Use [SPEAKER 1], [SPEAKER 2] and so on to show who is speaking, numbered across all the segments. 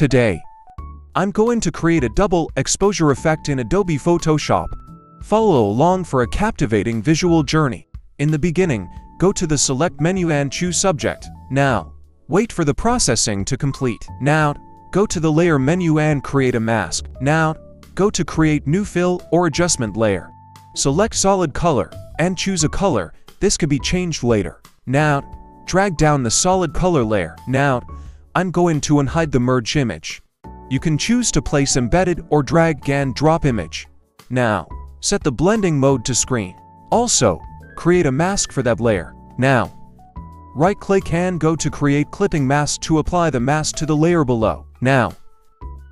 [SPEAKER 1] Today, I'm going to create a double exposure effect in Adobe Photoshop. Follow along for a captivating visual journey. In the beginning, go to the Select menu and choose Subject. Now, wait for the processing to complete. Now, go to the Layer menu and create a mask. Now, go to Create New Fill or Adjustment Layer. Select Solid Color and choose a color. This could be changed later. Now, drag down the solid color layer. Now, I'm going to unhide the merge image. You can choose to place embedded or drag and drop image. Now, set the blending mode to screen. Also, create a mask for that layer. Now, right-click and go to Create Clipping Mask to apply the mask to the layer below. Now,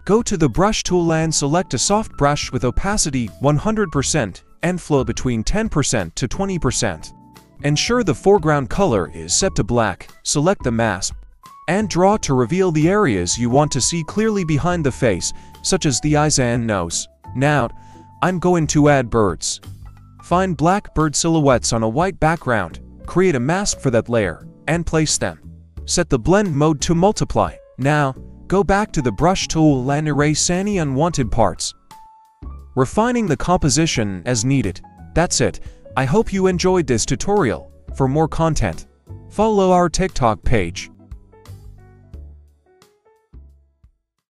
[SPEAKER 1] go to the Brush tool and select a soft brush with opacity 100% and flow between 10% to 20%. Ensure the foreground color is set to black, select the mask, and draw to reveal the areas you want to see clearly behind the face, such as the eyes and nose. Now, I'm going to add birds. Find black bird silhouettes on a white background, create a mask for that layer, and place them. Set the blend mode to multiply. Now, go back to the brush tool and erase any unwanted parts. Refining the composition as needed. That's it. I hope you enjoyed this tutorial. For more content, follow our TikTok page.